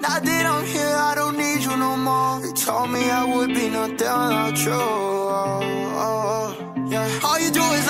Now that I'm here, I don't need you no more. You told me I would be nothing without you. Oh, oh, oh yeah. All you do is